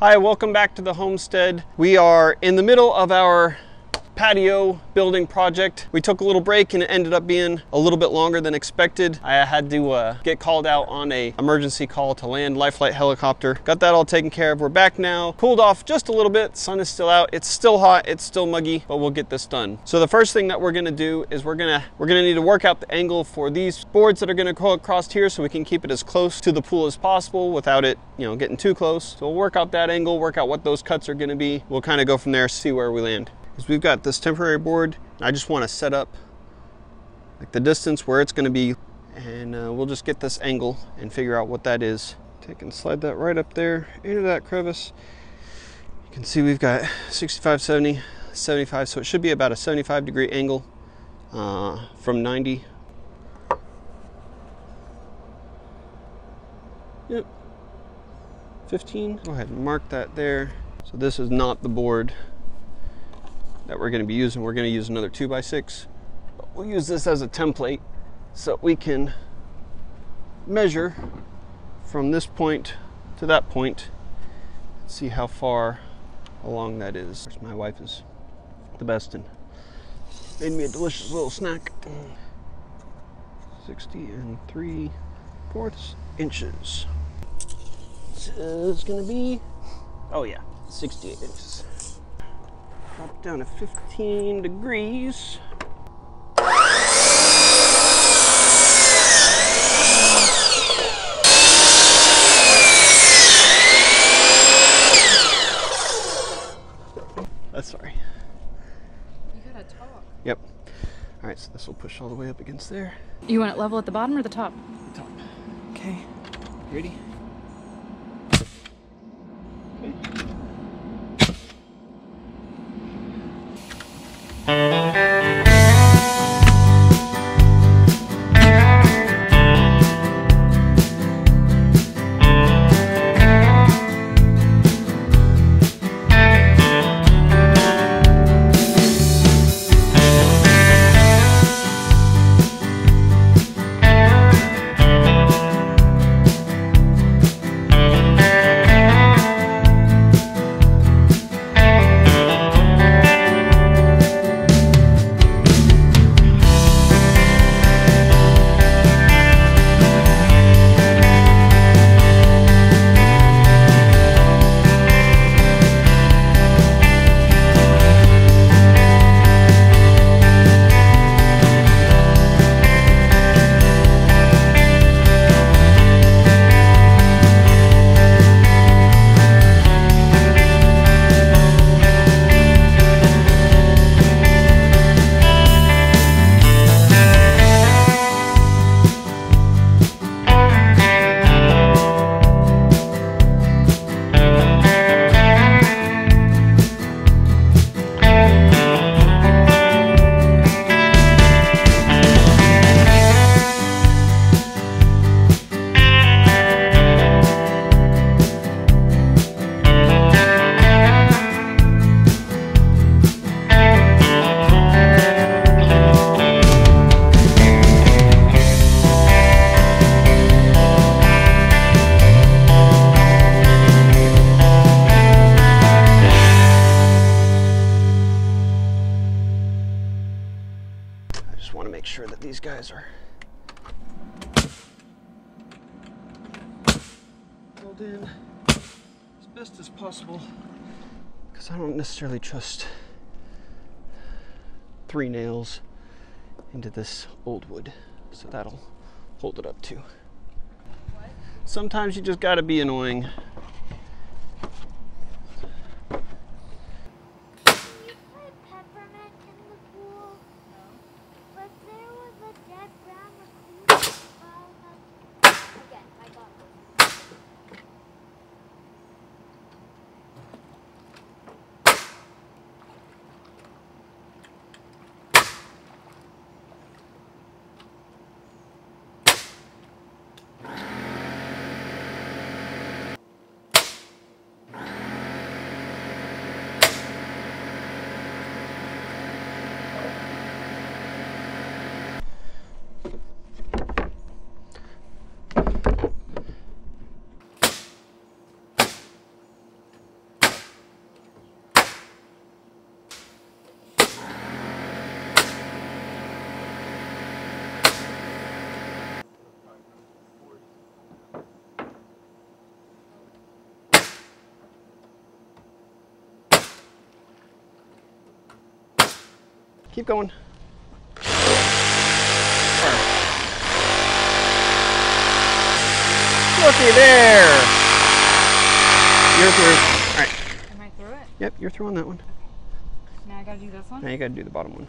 Hi, welcome back to the homestead. We are in the middle of our patio building project. We took a little break and it ended up being a little bit longer than expected. I had to uh, get called out on a emergency call to land life flight helicopter. Got that all taken care of. We're back now. Cooled off just a little bit. Sun is still out. It's still hot. It's still muggy, but we'll get this done. So the first thing that we're gonna do is we're gonna we're gonna need to work out the angle for these boards that are gonna go across here so we can keep it as close to the pool as possible without it, you know, getting too close. So we'll work out that angle, work out what those cuts are gonna be. We'll kind of go from there, see where we land is we've got this temporary board. I just want to set up like the distance where it's going to be and uh, we'll just get this angle and figure out what that is. Take and slide that right up there into that crevice. You can see we've got 65, 70, 75, so it should be about a 75 degree angle uh, from 90. Yep. 15. Go ahead and mark that there. So this is not the board that we're going to be using. We're going to use another 2x6. But we'll use this as a template so we can measure from this point to that point see how far along that is. My wife is the best and made me a delicious little snack. 60 and 3 fourths inches. This is going to be, oh yeah, 68 inches. Drop down to 15 degrees. That's sorry. You gotta talk. Yep. All right, so this will push all the way up against there. You want it level at the bottom or the top? The Top. Okay. Ready? In as best as possible because I don't necessarily trust three nails into this old wood. So that'll hold it up too. What? Sometimes you just gotta be annoying. Keep going. Looky there. You're through. All right. Am I through it? Yep, you're through on that one. Now I gotta do this one? Now you gotta do the bottom one.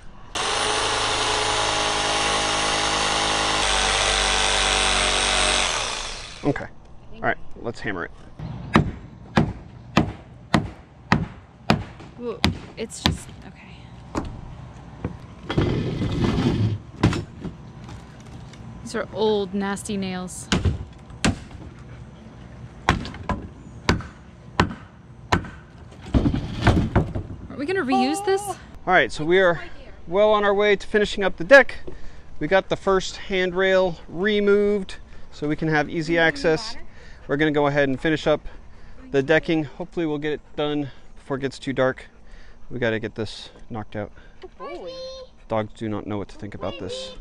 Okay. All right, let's hammer it. Ooh, it's just, okay. These are old, nasty nails. Are we gonna reuse this? All right, so we are well on our way to finishing up the deck. We got the first handrail removed so we can have easy access. We're gonna go ahead and finish up the decking. Hopefully we'll get it done before it gets too dark. We gotta get this knocked out. Dogs do not know what to think about this.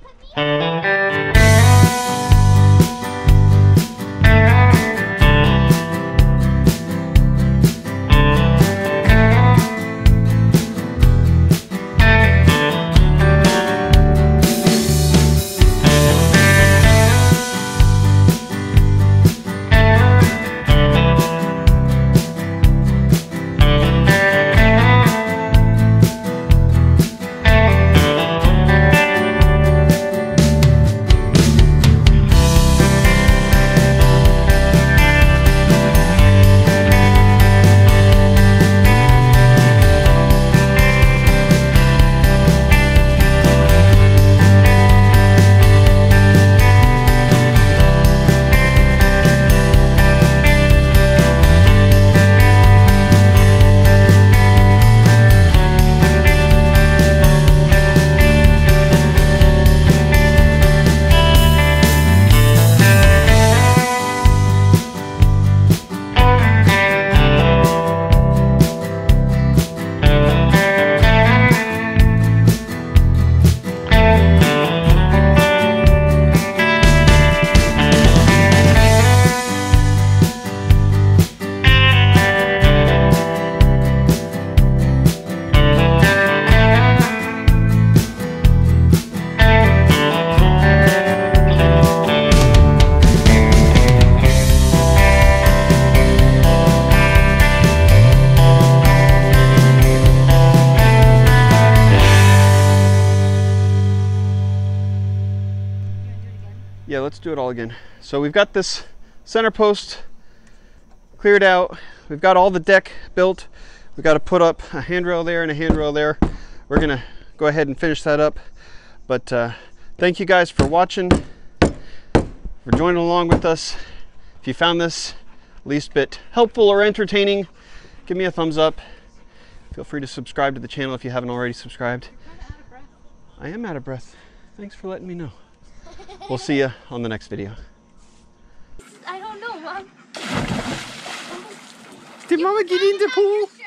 Let's do it all again. So we've got this center post cleared out. We've got all the deck built. We've got to put up a handrail there and a handrail there. We're gonna go ahead and finish that up. But uh, thank you guys for watching, for joining along with us. If you found this least bit helpful or entertaining, give me a thumbs up. Feel free to subscribe to the channel if you haven't already subscribed. I am out of breath. Thanks for letting me know. We'll see you on the next video. I don't know, Mom. Did Mama get in the pool?